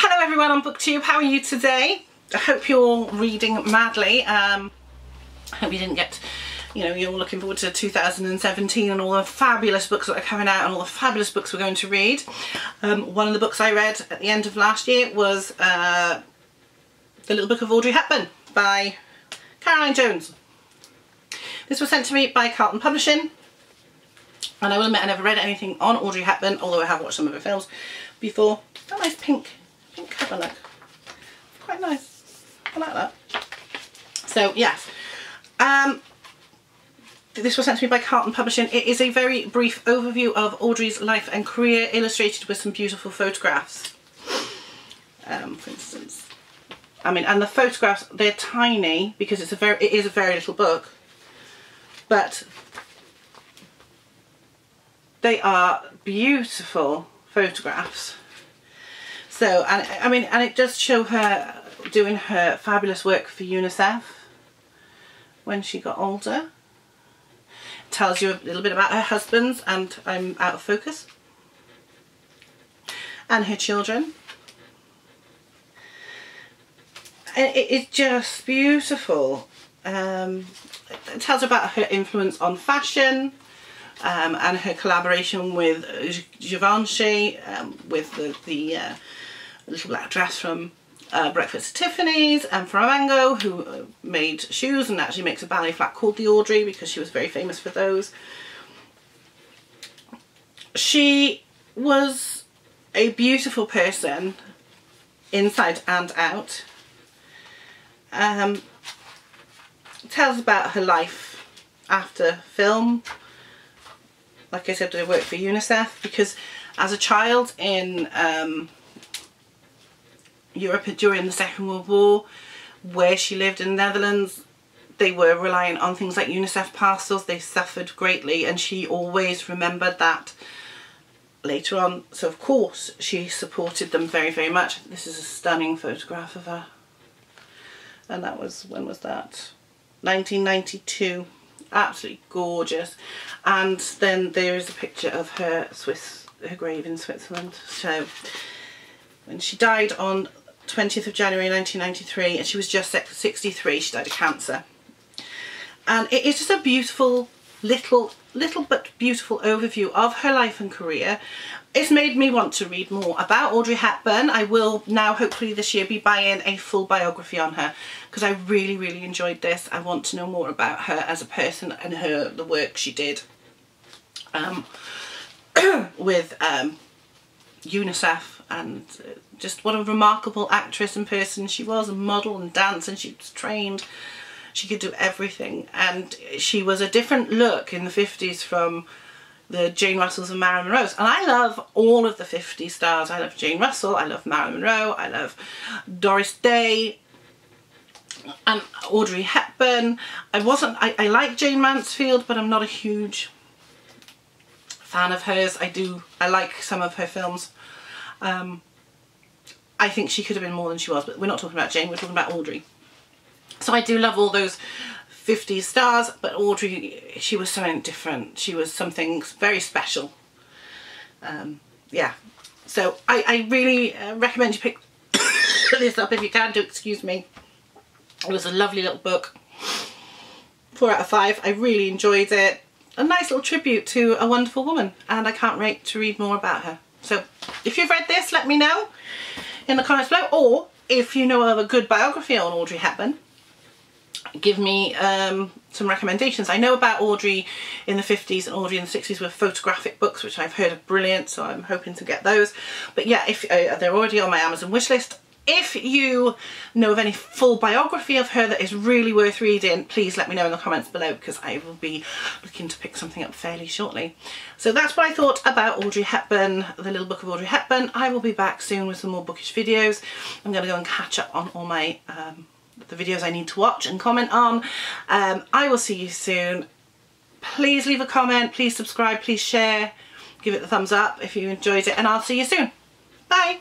Hello everyone on BookTube, how are you today? I hope you're reading madly. Um, I hope you didn't get, you know, you're looking forward to 2017 and all the fabulous books that are coming out and all the fabulous books we're going to read. Um, one of the books I read at the end of last year was uh, The Little Book of Audrey Hepburn by Caroline Jones. This was sent to me by Carlton Publishing and I will admit I never read anything on Audrey Hepburn, although I have watched some of her films before. Nice pink, Quite nice. I like that. So yes. Um, this was sent to me by Carlton Publishing. It is a very brief overview of Audrey's life and career illustrated with some beautiful photographs. Um, for instance. I mean, and the photographs, they're tiny because it's a very, it is a very little book. But they are beautiful photographs. So, and I mean, and it does show her doing her fabulous work for UNICEF when she got older. Tells you a little bit about her husband's, and I'm out of focus. And her children. And it is just beautiful. Um, it tells about her influence on fashion, um, and her collaboration with Givenchy, um, with the, the uh, little black dress from uh, Breakfast at Tiffany's and Mango, who uh, made shoes and actually makes a ballet flat called the Audrey because she was very famous for those. She was a beautiful person inside and out. Um, tells about her life after film, like I said, I work for UNICEF because as a child in um, Europe during the Second World War, where she lived in the Netherlands, they were reliant on things like UNICEF parcels. They suffered greatly and she always remembered that later on. So of course she supported them very, very much. This is a stunning photograph of her. And that was, when was that? 1992 absolutely gorgeous. And then there is a picture of her Swiss her grave in Switzerland. So when she died on 20th of January 1993 and she was just 63 she died of cancer. And it is just a beautiful little little but beautiful overview of her life and career it's made me want to read more about Audrey Hepburn. I will now hopefully this year be buying a full biography on her because I really really enjoyed this. I want to know more about her as a person and her the work she did um, with um, UNICEF and uh, just what a remarkable actress and person she was, a model and dance and she was trained. She could do everything and she was a different look in the 50s from the Jane Russells and Marilyn Monroe's. And I love all of the 50 stars. I love Jane Russell, I love Marilyn Monroe, I love Doris Day, and Audrey Hepburn. I wasn't, I, I like Jayne Mansfield, but I'm not a huge fan of hers. I do, I like some of her films. Um, I think she could have been more than she was, but we're not talking about Jayne, we're talking about Audrey. So I do love all those 50 stars, but Audrey, she was something different. She was something very special. Um, yeah, so I, I really uh, recommend you pick this up if you can do, excuse me. It was a lovely little book. Four out of five. I really enjoyed it. A nice little tribute to a wonderful woman and I can't wait to read more about her. So if you've read this, let me know in the comments below or if you know of a good biography on Audrey Hepburn give me um, some recommendations. I know about Audrey in the 50s and Audrey in the 60s with photographic books, which I've heard are brilliant, so I'm hoping to get those. But yeah, if uh, they're already on my Amazon wishlist. If you know of any full biography of her that is really worth reading, please let me know in the comments below because I will be looking to pick something up fairly shortly. So that's what I thought about Audrey Hepburn, the little book of Audrey Hepburn. I will be back soon with some more bookish videos. I'm going to go and catch up on all my um, the videos I need to watch and comment on. Um, I will see you soon. Please leave a comment, please subscribe, please share, give it the thumbs up if you enjoyed it and I'll see you soon. Bye!